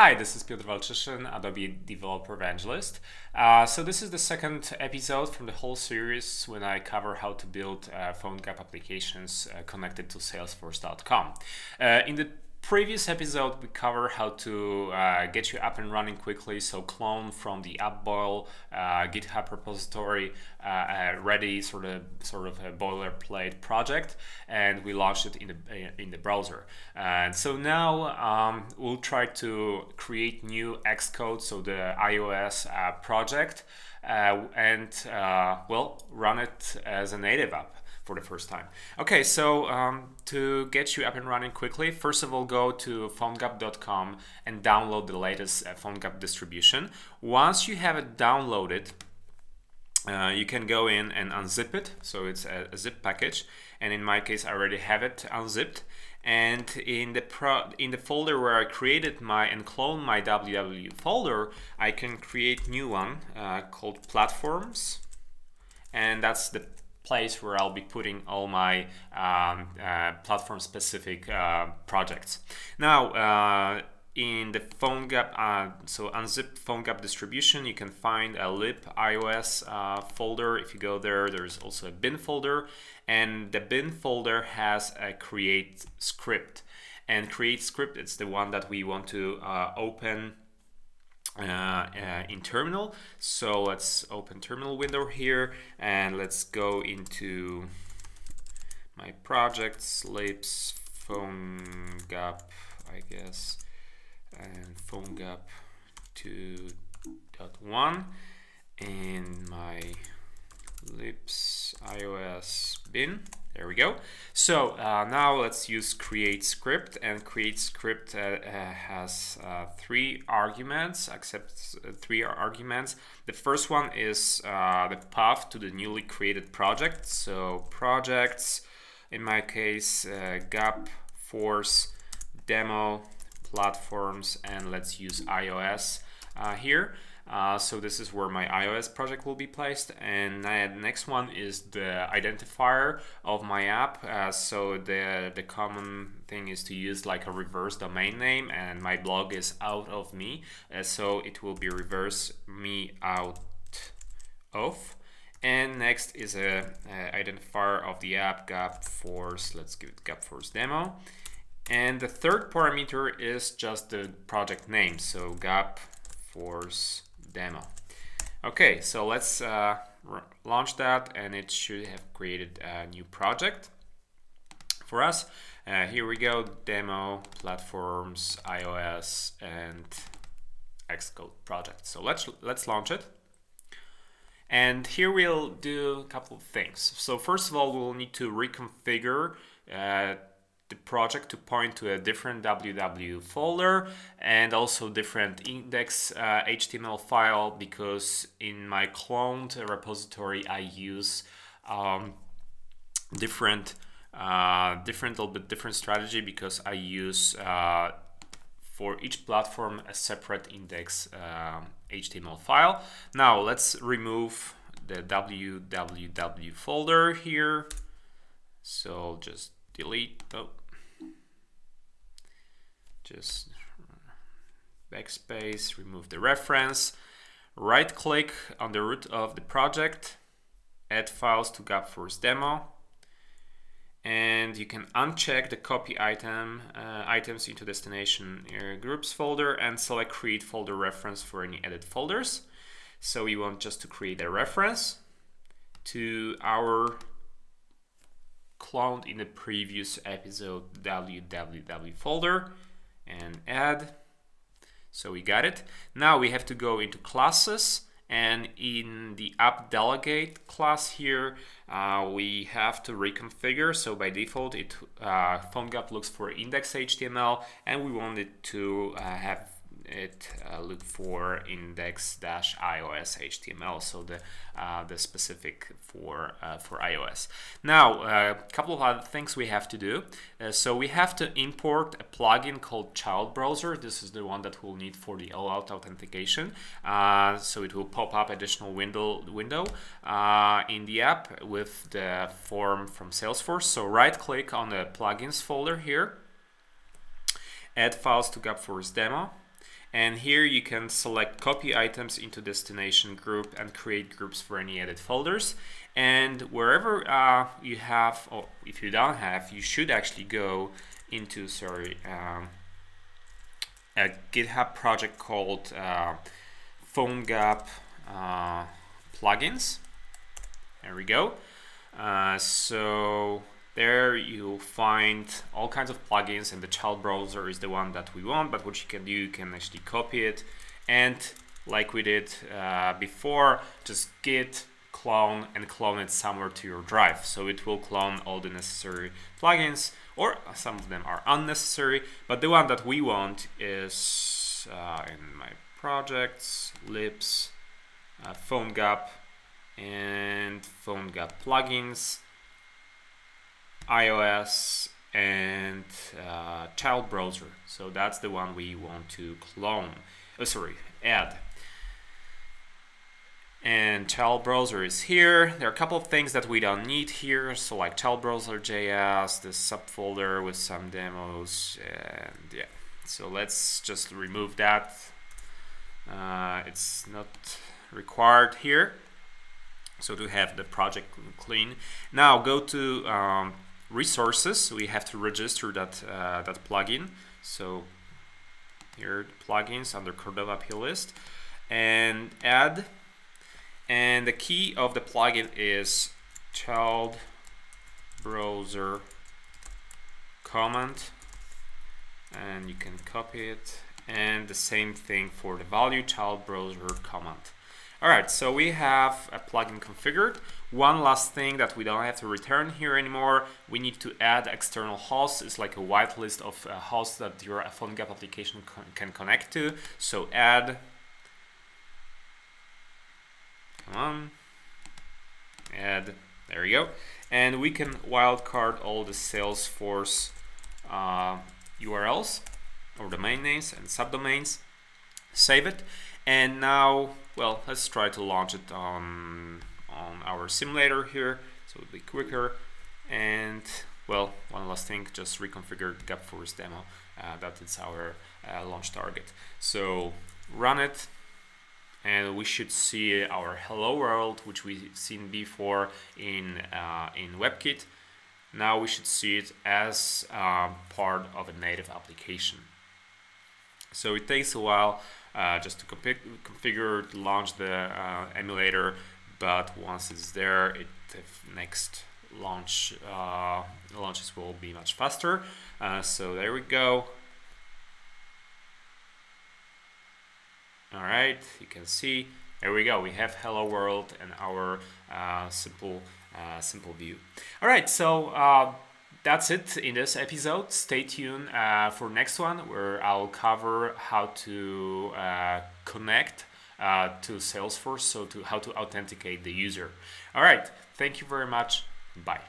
Hi, this is Piotr Walczyszyn, Adobe Developer Evangelist. Uh, so this is the second episode from the whole series when I cover how to build uh, PhoneGap applications uh, connected to Salesforce.com. Uh, in the previous episode we covered how to uh, get you up and running quickly. So clone from the AppBoil uh, github repository uh, ready sort of sort of a boilerplate project and we launched it in the in the browser. And so now um, we'll try to create new xcode so the ios uh, project uh, and uh, well run it as a native app for the first time. Okay, so um, to get you up and running quickly, first of all, go to phonegap.com and download the latest uh, PhoneGap distribution. Once you have it downloaded, uh, you can go in and unzip it. So it's a, a, zip package, and in my case, I already have it unzipped. And in the pro in the folder where I created my and clone my www folder, I can create new one uh, called platforms, and that's the place where I'll be putting all my um, uh, platform specific uh, projects. Now, uh, in the PhoneGap, uh, so unzipped PhoneGap distribution, you can find a lib iOS uh, folder. If you go there, there's also a bin folder, and the bin folder has a create script. And create script, it's the one that we want to uh, open uh, in terminal. So let's open terminal window here and let's go into my projects, libs, phone gap, I guess, and phone gap 2.1 in my libs iOS bin. There we go. So uh, now let's use create script and create script uh, uh, has uh, three arguments, accepts uh, three arguments. The first one is uh, the path to the newly created project. So projects, in my case, Gap, Force, Demo, Platforms, and let's use iOS here. Uh, so this is where my iOS project will be placed. And next one is the identifier of my app. Uh, so the, the common thing is to use like a reverse domain name and my blog is out of me. Uh, so it will be reverse me out of. And next is a, a identifier of the app gap force. Let's give it gap force demo. And the third parameter is just the project name. So gap force demo. Okay, so let's uh, launch that and it should have created a new project for us. Uh, here we go, demo, platforms, iOS, and Xcode project. So let's let's launch it. And here we'll do a couple of things. So first of all, we'll need to reconfigure uh, the project to point to a different www folder and also different index uh, HTML file because in my cloned repository I use um, different uh, different little bit different strategy because I use uh, for each platform a separate index HTML um, file. Now let's remove the www folder here. So just delete, oh, just backspace, remove the reference, right click on the root of the project, add files to GapForce demo, and you can uncheck the copy item uh, items into destination groups folder and select create folder reference for any edit folders. So we want just to create a reference to our cloned in the previous episode www folder and add. So we got it. Now we have to go into classes and in the app delegate class here uh, we have to reconfigure so by default it uh, PhoneGap looks for index HTML and we want it to uh, have it uh, look for index-ios HTML, so the uh, the specific for uh, for iOS. Now, a uh, couple of other things we have to do. Uh, so we have to import a plugin called Child Browser. This is the one that we'll need for the OAuth authentication. So it will pop up additional window window in the app with the form from Salesforce. So right-click on the plugins folder here, add files to GapForce demo and here you can select copy items into destination group and create groups for any edit folders. And wherever uh, you have or if you don't have you should actually go into sorry um, a github project called uh, PhoneGap uh, plugins. There we go. Uh, so there you'll find all kinds of plugins and the child browser is the one that we want, but what you can do, you can actually copy it and like we did uh, before, just git clone and clone it somewhere to your drive. So it will clone all the necessary plugins or some of them are unnecessary, but the one that we want is uh, in my projects, libs, uh, PhoneGap, and PhoneGap plugins iOS and uh, child browser. So that's the one we want to clone, oh, sorry, add. And child browser is here. There are a couple of things that we don't need here. So like child browser JS, this subfolder with some demos, and yeah. So let's just remove that. Uh, it's not required here. So to have the project clean. Now go to um, resources we have to register that uh, that plugin. So here plugins under Cordova plist and add and the key of the plugin is child browser command and you can copy it. And the same thing for the value child browser command Alright, so we have a plugin configured. One last thing that we don't have to return here anymore, we need to add external hosts. It's like a whitelist of uh, hosts that your PhoneGap application con can connect to. So add, come on, add, there you go. And we can wildcard all the Salesforce uh, URLs or domain names and subdomains, save it. And now, well, let's try to launch it on, on our simulator here, so it'll be quicker. And well, one last thing, just reconfigure Gapforce demo. Uh, that is our uh, launch target. So run it, and we should see our hello world, which we've seen before in, uh, in WebKit. Now we should see it as uh, part of a native application. So it takes a while uh, just to configure, to launch the uh, emulator, but once it's there, it the next launch uh, launches will be much faster. Uh, so there we go. All right, you can see there we go. We have Hello World and our uh, simple simple view. All right, so that's it in this episode. Stay tuned uh, for next one where I'll cover how to uh, connect uh, to Salesforce, so to how to authenticate the user. All right, thank you very much. Bye.